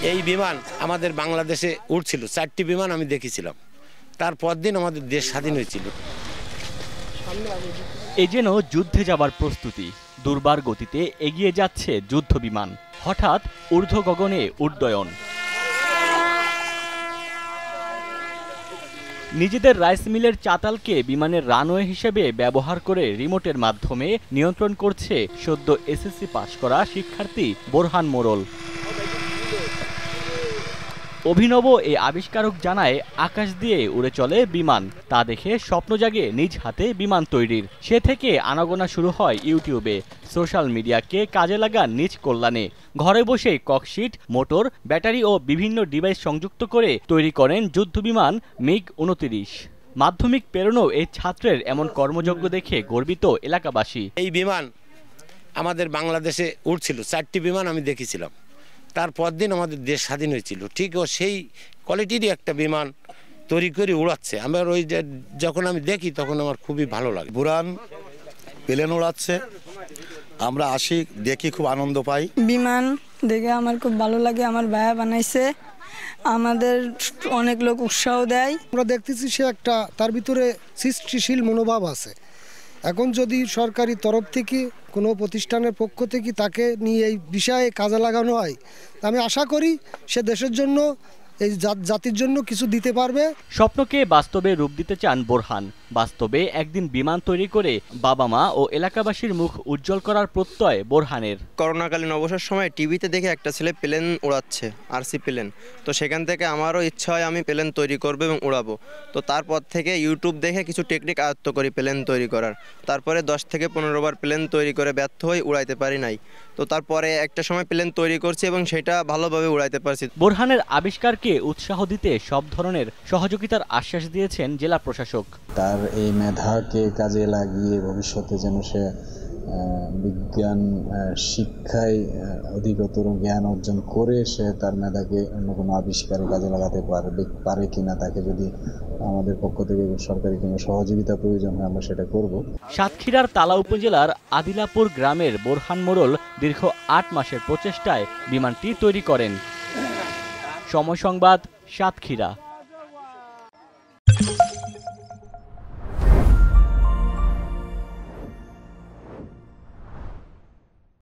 বিমান আমাদের বাংলাদেশে উঠছিল চারটি বিমান আমি দেখেছিলাম। তারপর দিন আমাদের দেশ স্বাধীন হয়েছিল। এ যেন যুদ্ধে যাবার প্রস্তুতি, দুর্বার গতিতে এগিয়ে যাচ্ছে যুদ্ধ বিমান। হঠাৎ ঊর্ধ্ব গগনে উড্ডয়ন। নিজেদের রাইস মিলের চাতালকে বিমানের রানওয়ে হিসেবে ব্যবহার করে রিমোটের মাধ্যমে নিয়ন্ত্রণ করছে সদ্য এসএসসি পাশ করা শিক্ষার্থী বোরহান মোড়ল অভিনব এই আবিষ্কারক জানায়, আকাশ দিয়ে উড়ে চলে বিমান। তা দেখে স্বপ্ন জাগে নিজ হাতে বিমান তৈরির। সে থেকে আনাগোনা শুরু হয় ইউটিউবে। সোশ্যাল মিডিয়াকে কাজে লাগান নিজ কল্যাণে। ঘরে বসে ককশিট, মোটর, ব্যাটারি ও বিভিন্ন ডিভাইস সংযুক্ত করে তৈরি করেন যুদ্ধবিমান মিগ উনতিরিশ। মাধ্যমিক পেরোনো এই ছাত্রের এমন কর্মযজ্ঞ দেখে গর্বিত এলাকাবাসী। এই বিমান আমাদের বাংলাদেশে উঠছিল চারটি বিমান আমি দেখেছিলাম। তারপর দিন আমাদের দেশ স্বাধীন হয়েছিল। ঠিক ও সেই কোয়ালিটিরই একটা বিমান তৈরি করে উড়াচ্ছে। আমার ওই যে যখন আমি দেখি তখন আমার খুবই ভালো লাগে। বুরান প্লেন উড়াচ্ছে। আমরা আসি দেখি খুব আনন্দ পাই। বিমান দেখে আমার খুব ভালো লাগে আমার ভাইয়া বানাইছে। আমাদের অনেক লোক উৎসাহ দেয়। আমরা দেখতেছি সে একটা তার ভিতরে সৃষ্টিশীল মনোভাব আছে। এখন যদি সরকারি তরফ থেকে কোনো প্রতিষ্ঠানের পক্ষ থেকে তাকে নিয়ে এই বিষয়ে কাজে লাগানো হয় আমি আশা করি সে দেশের জন্য, এই জাত- জাতির জন্য কিছু দিতে পারবে। স্বপ্নকে বাস্তবে রূপ দিতে চান বোরহান। বাস্তবে একদিন বিমান তৈরি করে বাবা মা ও এলাকাবাসীর মুখ উজ্জ্বল করার প্রত্যয় বোরহানের। করোনাকালীন অবসর সময় টিভিতে দেখে একটা ছেলে প্লেন উড়াচ্ছে আরসি প্লেন। তো সেখান থেকে আমারও ইচ্ছা হয় আমি প্লেন তৈরি করব এবং উড়াবো। তো তারপর থেকে ইউটিউব দেখে কিছু টেকনিক আয়ত্ত করি প্লেন তৈরি করার। তারপরে দশ থেকে পনেরো বার প্লেন তৈরি করে ব্যর্থ হয়ে উড়াইতে পারি নাই। তো তারপরে একটা সময় প্লেন তৈরি করছি এবং সেটা ভালোভাবে উড়াইতে পারছি। বোরহানের আবিষ্কারকে উৎসাহ দিতে সব ধরনের সহযোগিতার আশ্বাস দিয়েছেন জেলা প্রশাসক। তার এই মেধাকে কাজে লাগিয়ে ভবিষ্যতে যেন সে বিজ্ঞান শিক্ষায় অধিকতর জ্ঞান অর্জন করে সে তার মেধাকে অন্য কোনো আবিষ্কারে কাজে লাগাতে পারবে, পারে কিনা তাকে যদি আমাদের পক্ষ থেকে সরকারি কোনো সহযোগিতা প্রয়োজন হয়, আমরা সেটা করব। সাতক্ষীরার তালা উপজেলার আদিলাপুর গ্রামের বোরহান মোড়ল দীর্ঘ আট মাসের প্রচেষ্টায় বিমানটি তৈরি করেন। সময় সংবাদ, সাতক্ষীরা।